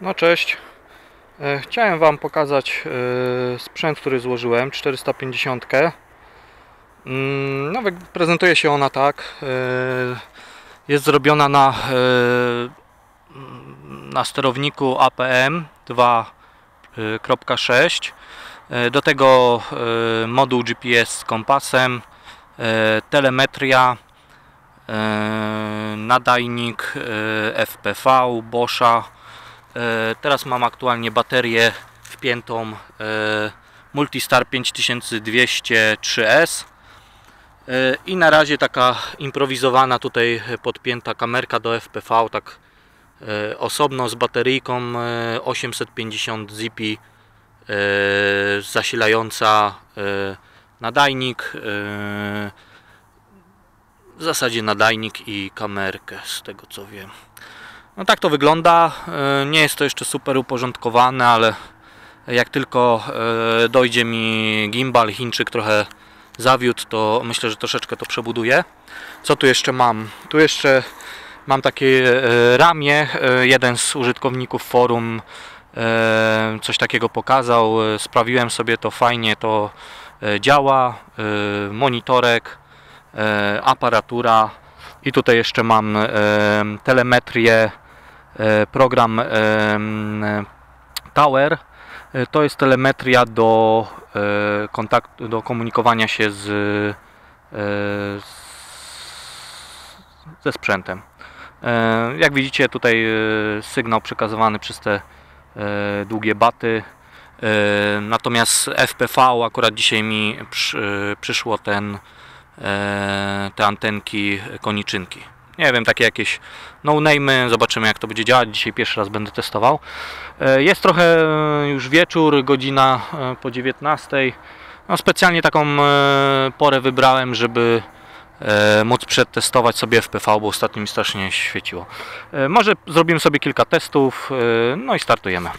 No cześć. E, Chciałem Wam pokazać e, sprzęt, który złożyłem, 450. Mm, No, prezentuje się ona tak. e, Jest zrobiona na, na sterowniku APM 2.6. E, Do tego moduł GPS z kompasem, telemetria, nadajnik FPV, Boscha. E, Teraz mam aktualnie baterię wpiętą e, Multistar 5203S E, i na razie taka improwizowana tutaj podpięta kamerka do FPV tak osobno z bateryjką e, 850 Zipi zasilająca nadajnik w zasadzie nadajnik i kamerkę z tego co wiem no tak to wygląda. E, Nie jest to jeszcze super uporządkowane, ale jak tylko e, dojdzie mi gimbal, Chińczyk trochę zawiódł, to myślę, że troszeczkę to przebuduję. Co tu jeszcze mam? Tu jeszcze mam takie e, ramię. Jeden z użytkowników forum coś takiego pokazał. Sprawiłem sobie to fajnie, to działa. Monitorek, aparatura i tutaj jeszcze mam telemetrię program em, Tower. E, To jest telemetria do e, kontaktu, do komunikowania się z, e, ze sprzętem. E, Jak widzicie tutaj e, sygnał przekazywany przez te e, długie baty. E, Natomiast FPV akurat dzisiaj mi przy, przyszło ten e, te antenki koniczynki. Nie wiem, takie jakieś no-name'y, zobaczymy jak to będzie działać. Dzisiaj pierwszy raz będę testował. E, Jest trochę e, już wieczór, godzina e, po 19. No, specjalnie taką porę wybrałem, żeby móc przetestować sobie FPV, bo ostatnio mi strasznie świeciło. Może zrobimy sobie kilka testów, no i startujemy.